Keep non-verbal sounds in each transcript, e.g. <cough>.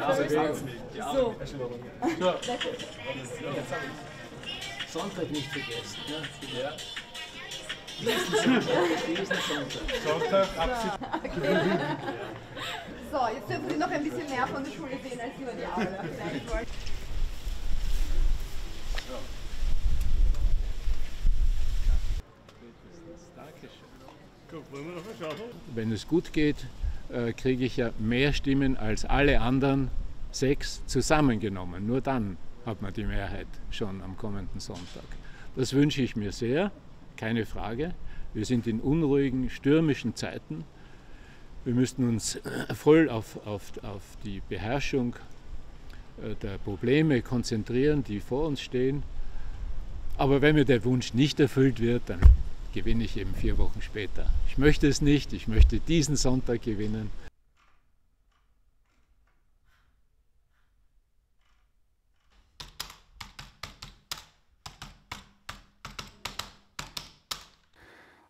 So. Sonntag nicht vergessen. Ne? Ja. Sonntag. Sonntag ab <laughs> So, jetzt dürfen Sie noch ein bisschen mehr von der Schule sehen als nur die Aula. <laughs> Wenn es gut geht, äh, kriege ich ja mehr Stimmen als alle anderen sechs zusammengenommen. Nur dann hat man die Mehrheit schon am kommenden Sonntag. Das wünsche ich mir sehr, keine Frage. Wir sind in unruhigen, stürmischen Zeiten. Wir müssten uns voll auf, auf, auf die Beherrschung äh, der Probleme konzentrieren, die vor uns stehen. Aber wenn mir der Wunsch nicht erfüllt wird, dann gewinne ich eben vier Wochen später. Ich möchte es nicht, ich möchte diesen Sonntag gewinnen.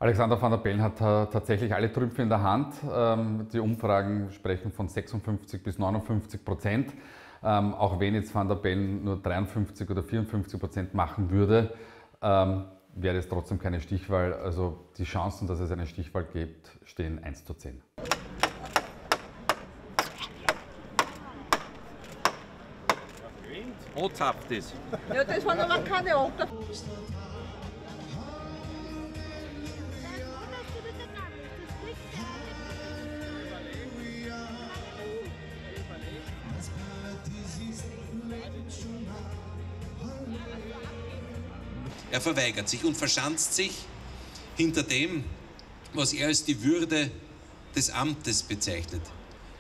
Alexander van der Bellen hat tatsächlich alle Trümpfe in der Hand. Ähm, die Umfragen sprechen von 56 bis 59 Prozent. Ähm, auch wenn jetzt van der Bellen nur 53 oder 54 Prozent machen würde, ähm, wäre es trotzdem keine Stichwahl. Also die Chancen, dass es eine Stichwahl gibt, stehen 1 zu 10. Wo zapft es? Ja, das waren aber keine Oktav. Er verweigert sich und verschanzt sich hinter dem, was er als die Würde des Amtes bezeichnet.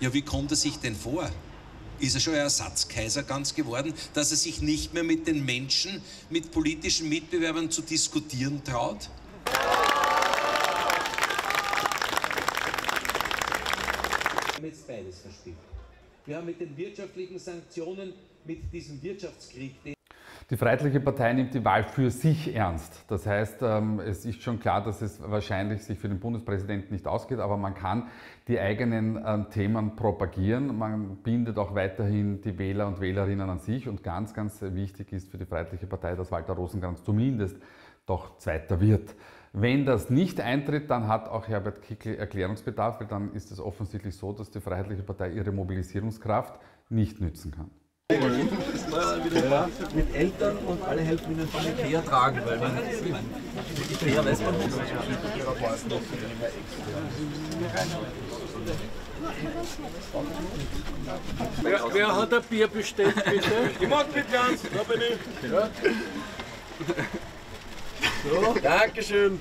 Ja, wie kommt er sich denn vor? Ist er schon ein Ersatzkaiser ganz geworden, dass er sich nicht mehr mit den Menschen, mit politischen Mitbewerbern zu diskutieren traut? Wir haben jetzt beides verspielt. Wir haben mit den wirtschaftlichen Sanktionen, mit diesem Wirtschaftskrieg, den die Freiheitliche Partei nimmt die Wahl für sich ernst. Das heißt, ähm, es ist schon klar, dass es wahrscheinlich sich für den Bundespräsidenten nicht ausgeht, aber man kann die eigenen ähm, Themen propagieren. Man bindet auch weiterhin die Wähler und Wählerinnen an sich und ganz, ganz wichtig ist für die Freiheitliche Partei, dass Walter Rosenkranz zumindest doch Zweiter wird. Wenn das nicht eintritt, dann hat auch Herbert Kickl Erklärungsbedarf, weil dann ist es offensichtlich so, dass die Freiheitliche Partei ihre Mobilisierungskraft nicht nützen kann. Ja, mit Eltern und alle helfen ihnen von Ikea tragen, weil man Ikea weiß man nicht. Wer, wer hat ein Bier bestellt, bitte? Ich mag mit ganz, da bin ich. Ja. So. Dankeschön.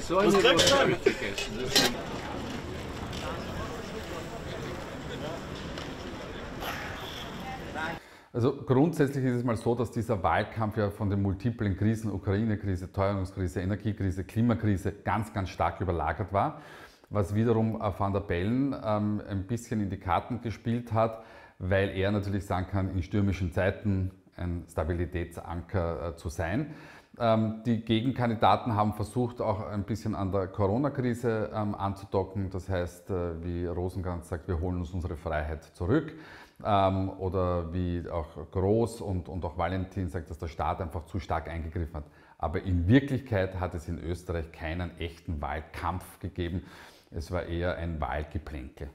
So, so eine kriegst du? Also grundsätzlich ist es mal so, dass dieser Wahlkampf ja von den multiplen Krisen, Ukraine-Krise, Teuerungskrise, Energiekrise, Klimakrise ganz, ganz stark überlagert war, was wiederum Van der Bellen ähm, ein bisschen in die Karten gespielt hat, weil er natürlich sagen kann, in stürmischen Zeiten ein Stabilitätsanker äh, zu sein. Ähm, die Gegenkandidaten haben versucht, auch ein bisschen an der Corona-Krise ähm, anzudocken. Das heißt, äh, wie Rosenkranz sagt, wir holen uns unsere Freiheit zurück. Ähm, oder wie auch Groß und, und auch Valentin sagt, dass der Staat einfach zu stark eingegriffen hat. Aber in Wirklichkeit hat es in Österreich keinen echten Wahlkampf gegeben. Es war eher ein Wahlgeplänkel.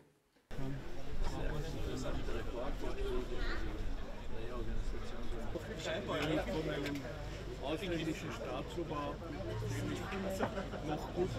Scheinbar. Von einem ausländischen Staatsoberhaupt, dem ich noch gut